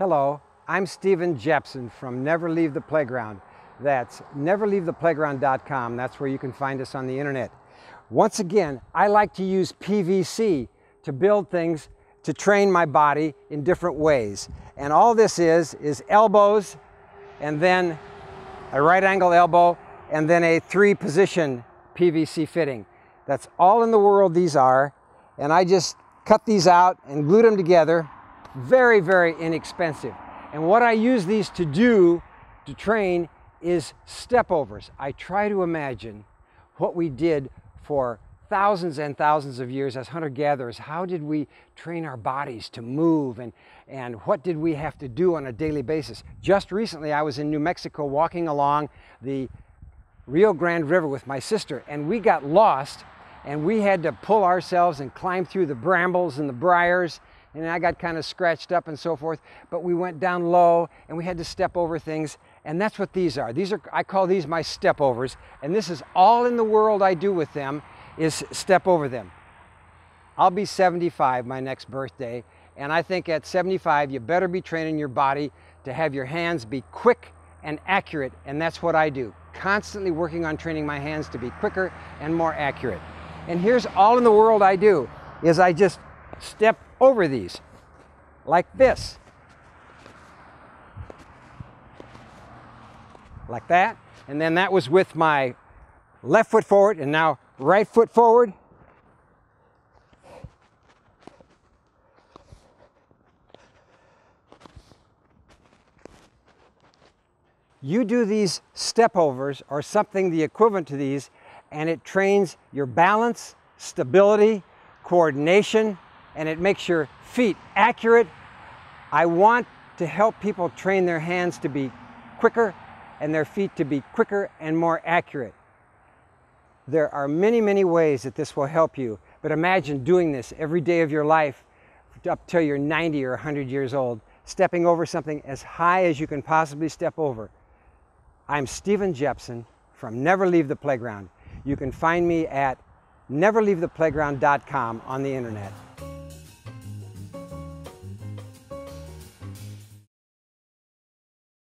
Hello, I'm Stephen Jepson from Never Leave the Playground. That's neverleavetheplayground.com. That's where you can find us on the internet. Once again, I like to use PVC to build things to train my body in different ways. And all this is, is elbows and then a right angle elbow and then a three position PVC fitting. That's all in the world these are. And I just cut these out and glued them together very, very inexpensive. And what I use these to do to train is step overs. I try to imagine what we did for thousands and thousands of years as hunter-gatherers. How did we train our bodies to move and, and what did we have to do on a daily basis? Just recently I was in New Mexico walking along the Rio Grande River with my sister and we got lost and we had to pull ourselves and climb through the brambles and the briars and I got kind of scratched up and so forth, but we went down low and we had to step over things. And that's what these are. These are, I call these my step overs. And this is all in the world I do with them is step over them. I'll be 75 my next birthday. And I think at 75, you better be training your body to have your hands be quick and accurate. And that's what I do. Constantly working on training my hands to be quicker and more accurate. And here's all in the world I do is I just step over these like this. Like that. And then that was with my left foot forward and now right foot forward. You do these step overs or something the equivalent to these and it trains your balance, stability, coordination, and it makes your feet accurate. I want to help people train their hands to be quicker and their feet to be quicker and more accurate. There are many, many ways that this will help you, but imagine doing this every day of your life up till you're 90 or 100 years old, stepping over something as high as you can possibly step over. I'm Stephen Jepson from Never Leave the Playground. You can find me at neverleavetheplayground.com on the internet.